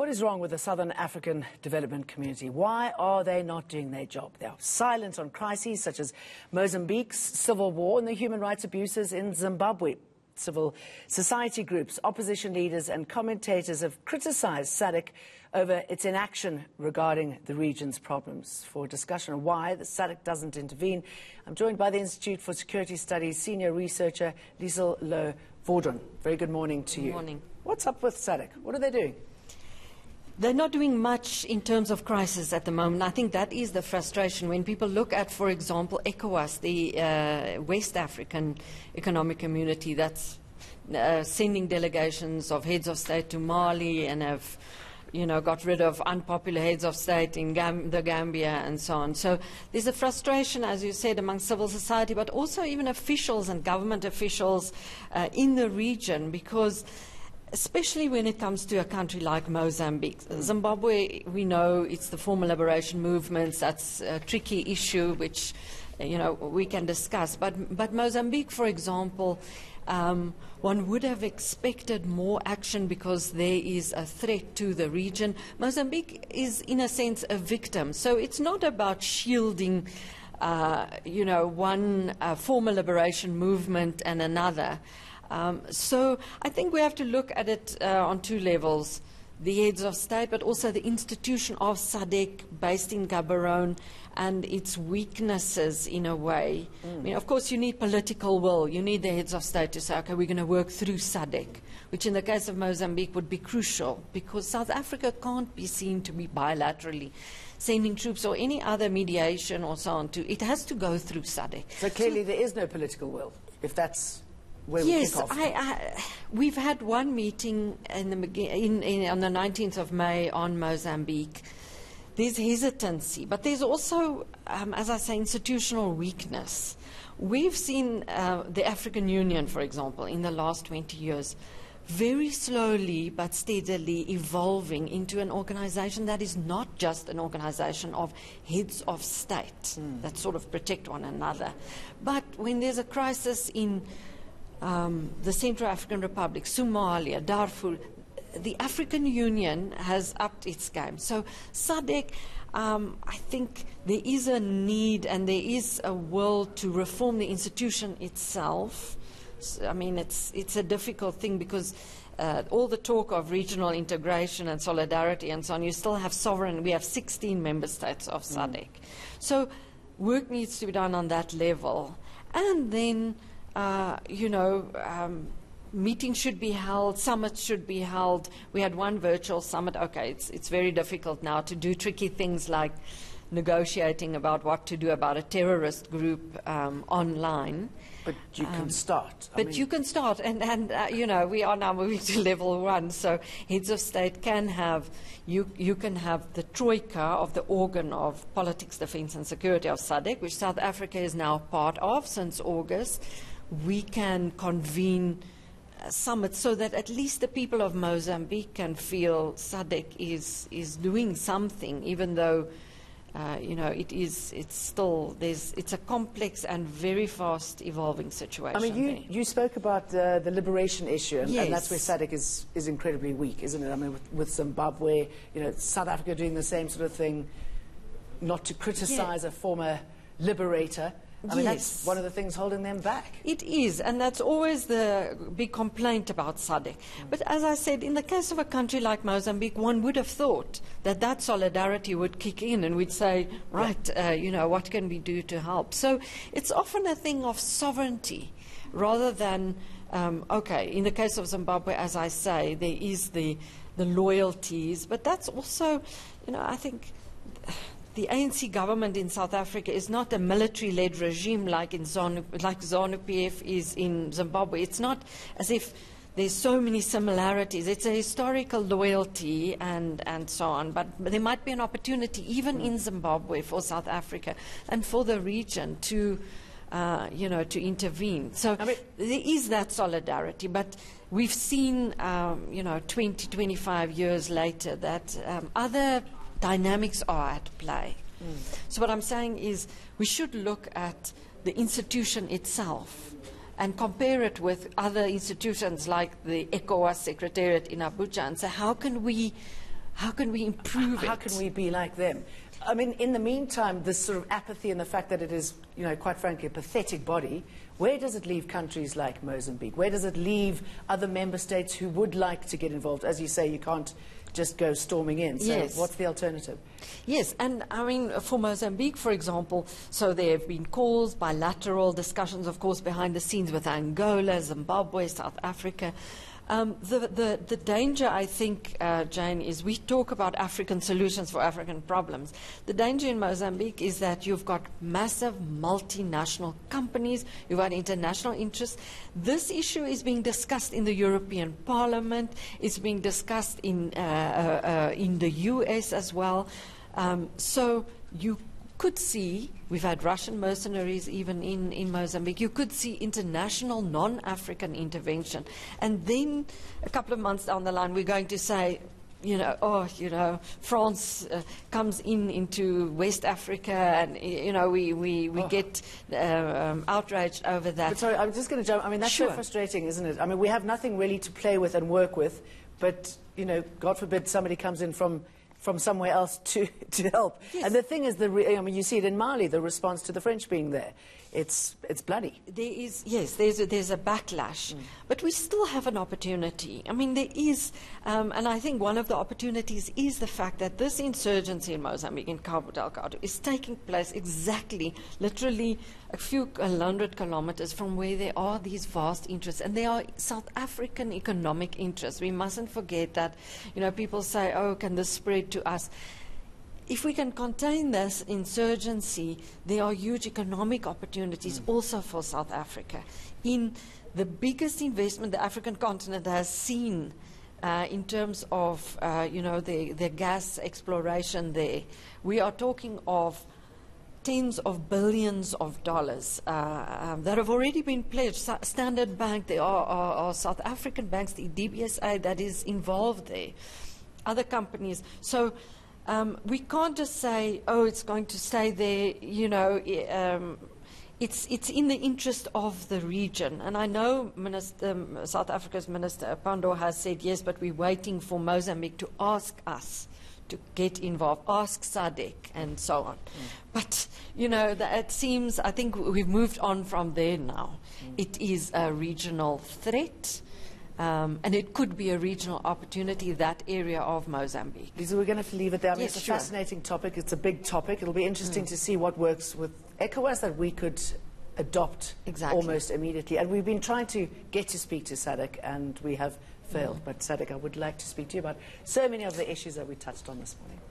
What is wrong with the Southern African development community? Why are they not doing their job? They are silent on crises such as Mozambique's civil war and the human rights abuses in Zimbabwe. Civil society groups, opposition leaders, and commentators have criticized SADC over its inaction regarding the region's problems. For discussion on why the SADC doesn't intervene, I'm joined by the Institute for Security Studies senior researcher Liesl Loh Vordron. Very good morning to good you. Morning. What's up with SADC? What are they doing? They're not doing much in terms of crisis at the moment. I think that is the frustration. When people look at, for example, ECOWAS, the uh, West African Economic Community, that's uh, sending delegations of heads of state to Mali and have you know, got rid of unpopular heads of state in Gam the Gambia and so on. So there's a frustration, as you said, among civil society, but also even officials and government officials uh, in the region because especially when it comes to a country like Mozambique. Zimbabwe, we know it's the former liberation movements, that's a tricky issue which you know, we can discuss. But, but Mozambique, for example, um, one would have expected more action because there is a threat to the region. Mozambique is, in a sense, a victim. So it's not about shielding, uh, you know, one uh, former liberation movement and another. Um, so I think we have to look at it uh, on two levels the heads of state, but also the institution of SADC based in Gaborone and its weaknesses in a way. Mm. I mean, of course, you need political will. You need the heads of state to say, okay, we're going to work through SADC, which in the case of Mozambique would be crucial because South Africa can't be seen to be bilaterally sending troops or any other mediation or so on to. It has to go through SADC. So clearly so there is no political will, if that's yes, I, I, we've had one meeting in the, in, in, on the 19th of May on Mozambique. There's hesitancy, but there's also, um, as I say, institutional weakness. We've seen uh, the African Union, for example, in the last 20 years, very slowly but steadily evolving into an organization that is not just an organization of heads of state mm. that sort of protect one another. But when there's a crisis in um, the Central African Republic, Somalia, Darfur, the African Union has upped its game. So SADC, um, I think there is a need and there is a will to reform the institution itself. So, I mean, it's, it's a difficult thing because uh, all the talk of regional integration and solidarity and so on, you still have sovereign, we have 16 member states of SADC. Mm. So work needs to be done on that level. And then uh, you know, um, meetings should be held, summits should be held. We had one virtual summit. Okay, it's, it's very difficult now to do tricky things like negotiating about what to do about a terrorist group um, online. But you can um, start. I but mean you can start, and, and uh, you know we are now moving to level one. So heads of state can have you you can have the troika of the organ of politics, defence, and security of SADC, which South Africa is now part of since August we can convene summits so that at least the people of Mozambique can feel SADC is, is doing something, even though uh, you know, it is, it's still, there's, it's a complex and very fast evolving situation. I mean, you, you spoke about uh, the liberation issue, and, yes. and, that's where SADC is, is incredibly weak, isn't it? I mean, with, with, Zimbabwe, you know, South Africa doing the same sort of thing, not to criticize yeah. a former liberator. I mean, that's one of the things holding them back. It is, and that's always the big complaint about SADC. Mm. But as I said, in the case of a country like Mozambique, one would have thought that that solidarity would kick in and we'd say, right, uh, you know, what can we do to help? So it's often a thing of sovereignty rather than, um, okay, in the case of Zimbabwe, as I say, there is the, the loyalties, but that's also, you know, I think the ANC government in South Africa is not a military-led regime like in ZANU, like ZANU-PF is in Zimbabwe. It's not as if there's so many similarities. It's a historical loyalty and, and so on. But there might be an opportunity, even in Zimbabwe, for South Africa and for the region to, uh, you know, to intervene. So I mean, there is that solidarity. But we've seen, um, you know, 20, 25 years later that um, other dynamics are at play. Mm. So, what I'm saying is we should look at the institution itself and compare it with other institutions like the ECOWAS Secretariat in Abuja and say, how can we how can we improve How it? can we be like them? I mean, in the meantime, this sort of apathy and the fact that it is, you know, quite frankly, a pathetic body, where does it leave countries like Mozambique? Where does it leave other member states who would like to get involved? As you say, you can't just go storming in. So Yes. what's the alternative? Yes, and I mean, for Mozambique, for example, so there have been calls, bilateral discussions, of course, behind the scenes with Angola, Zimbabwe, South Africa. Um, the, the, the danger, I think, uh, Jane, is we talk about African solutions for African problems. The danger in Mozambique is that you've got massive multinational companies, you've got international interests. This issue is being discussed in the European Parliament, it's being discussed in, uh, uh, uh, in the US as well. Um, so you could see, we've had Russian mercenaries even in, in Mozambique, you could see international non African intervention. And then a couple of months down the line, we're going to say, you know, oh, you know, France uh, comes in into West Africa, and you know, we we, we Oh. get uh, um, outraged over that. But sorry, I'm just going to jump. I mean, that's so frustrating, isn't it? I mean, we have nothing really to play with and work with, but, you know, God forbid somebody comes in from, from somewhere else to, to help. Yes. And the thing is, the re- I mean, you see it in Mali, the response to the French being there. It's, it's bloody. There is, yes, there's a, there's a backlash, but we still have an opportunity. I mean, there is, um, and I think one of the opportunities is the fact that this insurgency in Mozambique, in Cabo Delgado, is taking place exactly, literally a few hundred kilometers from where there are these vast interests, and they are South African economic interests. We mustn't forget that. You know, people say, "Oh, can this spread to us?" If we can contain this insurgency, there are huge economic opportunities also for South Africa. In the biggest investment the African continent has seen uh, in terms of, uh, you know, the, the gas exploration there, we are talking of tens of billions of dollars uh, um, that have already been pledged. Sa- Standard Bank, there are, are, are South African banks, the DBSA that is involved there, other companies. So um, we can't just say, oh, it's going to stay there, you know. Um, it's, it's in the interest of the region. And I know Minister, um, South Africa's Minister Pandor has said, yes, but we're waiting for Mozambique to ask us to get involved, ask SADC and so on. But, you know, that it seems, I think we've moved on from there now. It is a regional threat. Um, and it could be a regional opportunity, that area of Mozambique. Lisa, we're going to have to leave it there. I mean, Yes, it's a sure. fascinating topic. It's a big topic. It'll be interesting to see what works with ECOWAS that we could adopt Exactly. almost immediately. And we've been trying to get to speak to SADC, and we have failed. But SADC, I would like to speak to you about so many of the issues that we touched on this morning.